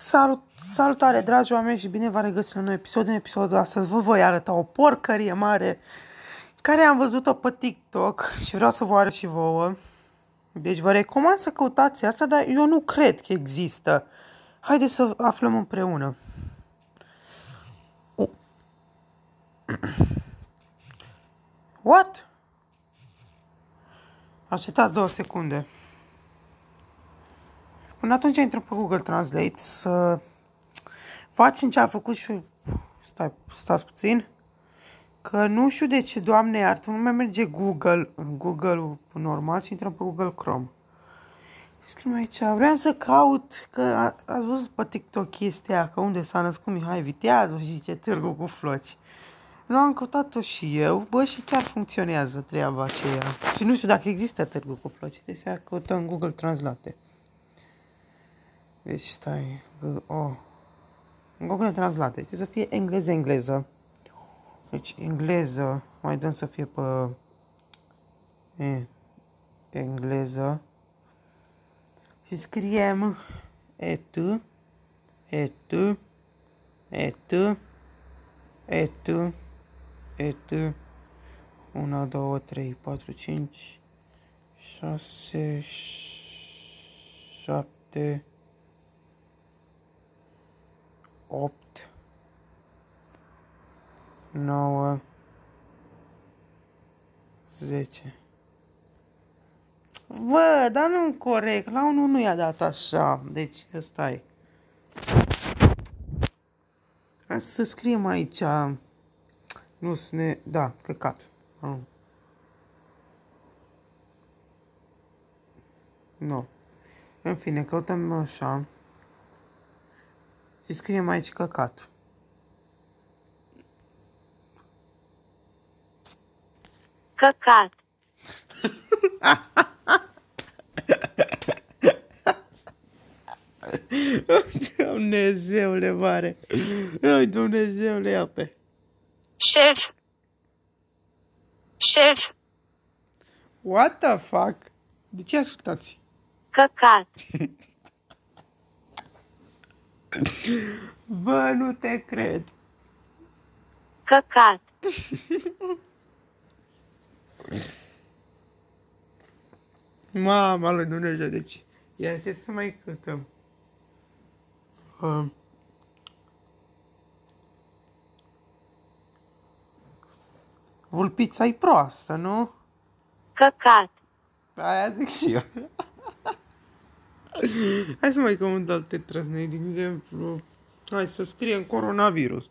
Salut, salutare, dragi oameni, și bine v-am regăsit la un nou episod. În episodul astăzi vă voi arăta o porcărie mare care am văzut-o pe TikTok și vreau să vă arăt și vouă. Deci vă recomand să căutați asta, dar eu nu cred că există. Haideți să aflăm împreună. What? Așteptați două secunde. Până atunci intru pe Google Translate să facem ce a făcut și... Stai, stați puțin. Că nu știu de ce, Doamne iartă, nu mai merge Google, Google normal și intrăm pe Google Chrome. Scriu aici, vreau să caut, că a, ați văzut pe TikTok chestia, că unde s-a născut Mihai Viteazu și ce târgu cu floci. Nu am căutat-o și eu, bă, și chiar funcționează treaba aceea. Și nu știu dacă există târgu cu floci, deci să căutăm Google Translate. Deci stai, oh. Google Translate, trebuie să fie engleză-engleză. Deci engleză, mai dăm să fie pe e, engleză. Și scriem et, et, et, et, et, 1, 2, 3, 4, 5, 6, 7, 8, 9, 10. Bă, dar nu corect. La unul nu i-a dat așa. Deci, ăsta e. Să scriem aici. Nu să ne... Da, căcat. Nu. Nu. În fine, căutăm așa. Și scriem aici căcat. Căcat. Dumnezeule mare. Ai, Dumnezeule, iată. Shit. Shit. What the fuck? De ce ascultați? Căcat. Bă, nu te cred. Căcat. Mama lui Dumnezeu, deci... Ia ce să mai cântăm? Uh, vulpița e proastă, nu? Căcat. Aia zic și eu. Hai să mai căutăm alte trăznei, de exemplu. Hai să scriem coronavirus.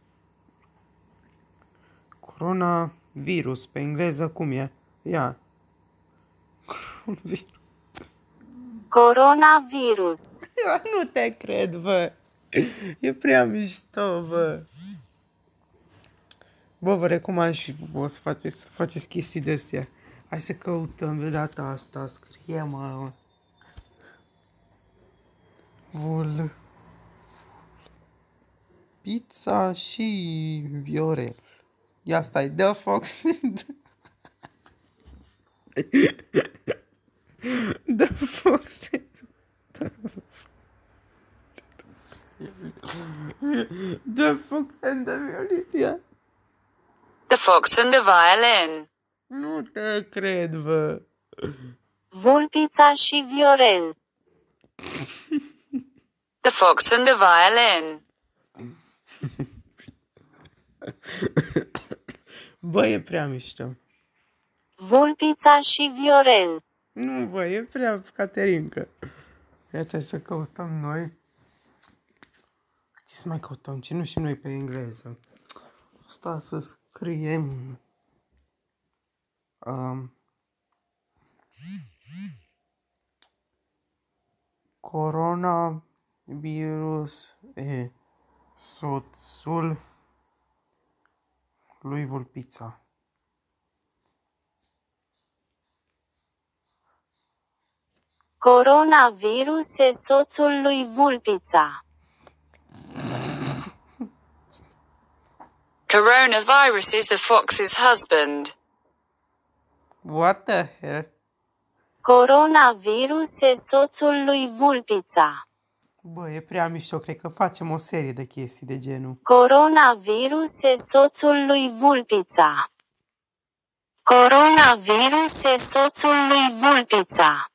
Coronavirus, pe engleză cum e? Ia. Coronavirus. Coronavirus. Eu nu te cred, bă. E prea mișto, bă. Bă, vă recomand și vă să faceți, să faceți chestii de astea. Hai să căutăm de data asta. Scrie, mă. Vul. Pizza și Viorel. Ia stai, The Fox. The Fox. The Fox and the Violin. Ia. The fox and the violin. Nu te cred, bă. Vulpița și Viorel. The fox and the violin. Bă, e prea mișto. Vulpița și Viorel. Nu, bă, e prea caterincă. Iată să căutăm noi. Ce să mai căutăm? Ce nu știm noi pe engleză? Asta să scriem... Um, coronavirus e soțul lui Vulpița. Coronavirus e soțul lui Vulpița. Coronavirus is the fox's husband. What the hell? Coronavirus e soțul lui Vulpița. Bă, e prea mișto, cred că facem o serie de chestii de genul. Coronavirus e soțul lui Vulpița. Coronavirus e soțul lui Vulpița.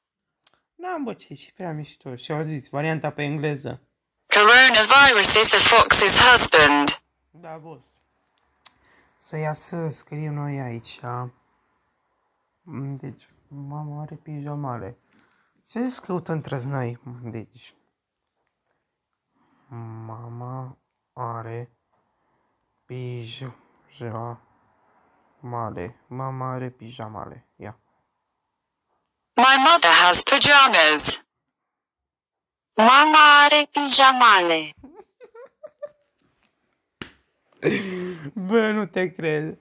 Da, bă, ce și prea mișto. Și au zis, varianta pe engleză. Coronavirus is the fox's husband. Da, boss. Să ia să scriem noi aici. Mm, Deci, mama are pijamale. Ce zis căutăm între noi? Deci, mama are pijamale. Mama are pijamale. Ia. My mother has pajamas. Mama are pijamale. Bă, nu te cred.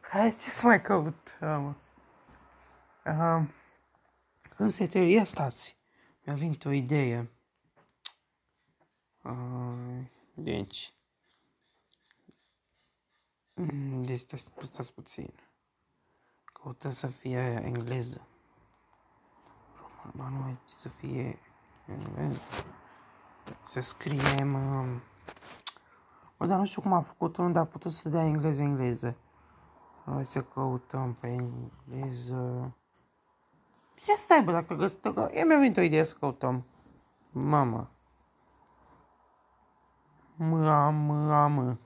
Hai, ce să mai căutăm? Uh, când se te... Ia stați. Mi-a venit o idee. Uh, deci... Deci, stați, stați puțin. Căutăm să fie engleză. Ba nu, să fie engleză. Să scriem... Uh, Bă, dar nu știu cum a făcut unul, dar a putut să dea engleză-engleză. Hai să căutăm pe engleză. Ce stai, bă, dacă găsesc... Că... Eu mi-a venit o idee să căutăm. Mama. M-a, m-a, m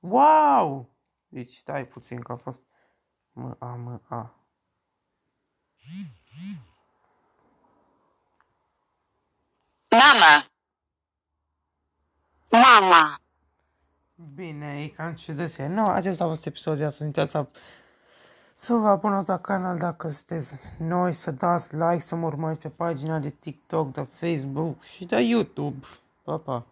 Wow! Deci stai puțin că a fost... M-a, m-a. Mama. Mama. Bine, e cam ciudăție. Nu, acesta a fost episodul de astăzi. Nu uitați să, să vă abonați la canal dacă sunteți noi, să dați like, să mă urmăriți pe pagina de TikTok, de Facebook și de YouTube. Pa, pa!